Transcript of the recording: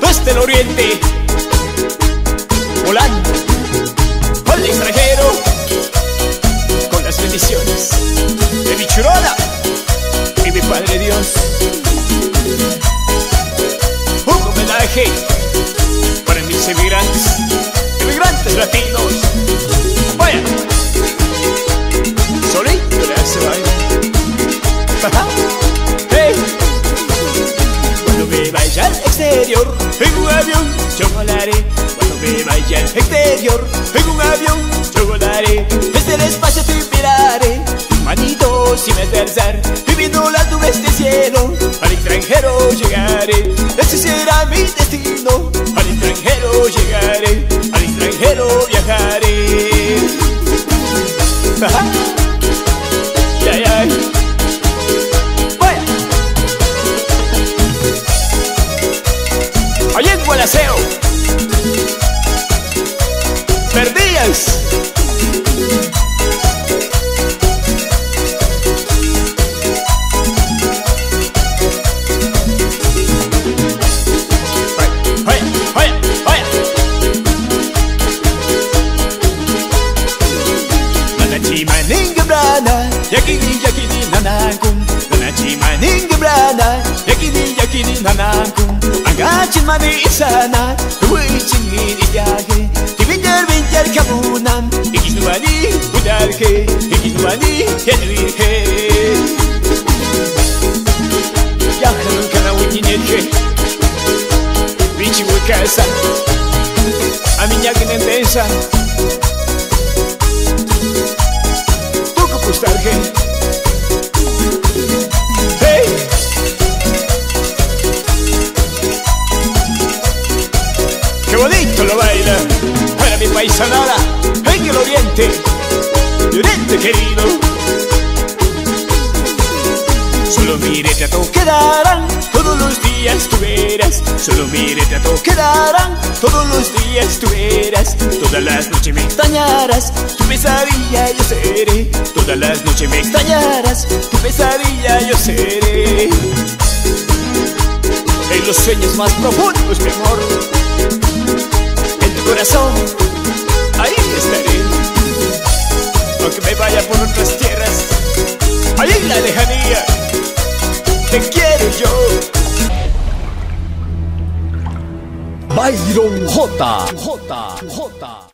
Desde el oriente, volando al extranjero, con las bendiciones de mi churola y mi Padre Dios. Un homenaje para mis emigrantes, emigrantes latinos. Vaya, en un avión yo volaré. Cuando me vaya al exterior en un avión yo volaré. Desde el espacio te miraré sin alcanzar Viviendo las nubes del cielo Al extranjero llegaré. Ese será mi destino Al extranjero llegaré. Al extranjero viajaré deseo. Perdidas. Hey, hey, hey, Nana chima ninga brana, yakini yakini nanangun, nana chima ранку Агачен мами и санат Выйчин и дядяги Ты видер винтер кабунан Игиш нувани ударки Игиш нувани ядвирки Яхрын канал не нечи Вичи выкаса А меня гнетеса Mi paisanada en el oriente, oriente querido. Solo mire trato quedarán todos los días tú verás. Solo mire trato quedarán todos los días tú verás. Todas las noches me extrañarás, tu pesadilla yo seré. Todas las noches me extrañarás, tu pesadilla yo seré. En los sueños más profundos, mi amor Aunque me vaya por otras tierras, ahí en la lejanía, te quiero yo. Byron J. J. J.